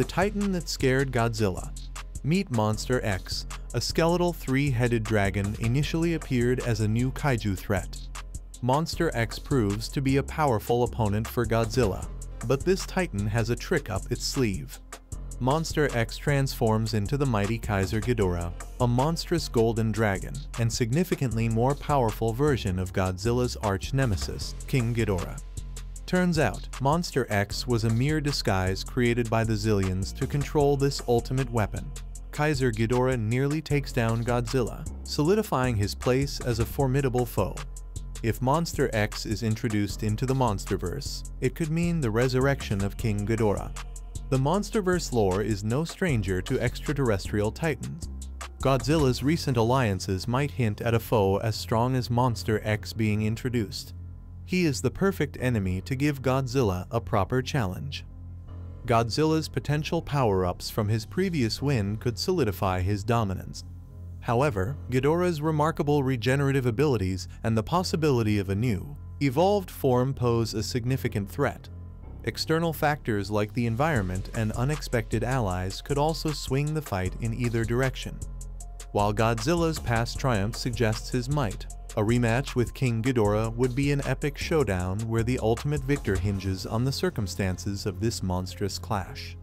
The titan that scared Godzilla. Meet Monster X, a skeletal three-headed dragon initially appeared as a new kaiju threat. Monster X proves to be a powerful opponent for Godzilla, but this titan has a trick up its sleeve. Monster X transforms into the mighty Kaiser Ghidorah, a monstrous golden dragon and significantly more powerful version of Godzilla's arch-nemesis, King Ghidorah. Turns out, Monster X was a mere disguise created by the Xiliens to control this ultimate weapon. Kaiser Ghidorah nearly takes down Godzilla, solidifying his place as a formidable foe. If Monster X is introduced into the Monsterverse, it could mean the resurrection of King Ghidorah. The Monsterverse lore is no stranger to extraterrestrial titans. Godzilla's recent alliances might hint at a foe as strong as Monster X being introduced. He is the perfect enemy to give Godzilla a proper challenge. Godzilla's potential power-ups from his previous win could solidify his dominance. However, Ghidorah's remarkable regenerative abilities and the possibility of a new, evolved form pose a significant threat. External factors like the environment and unexpected allies could also swing the fight in either direction. While Godzilla's past triumph suggests his might, a rematch with King Ghidorah would be an epic showdown where the ultimate victor hinges on the circumstances of this monstrous clash.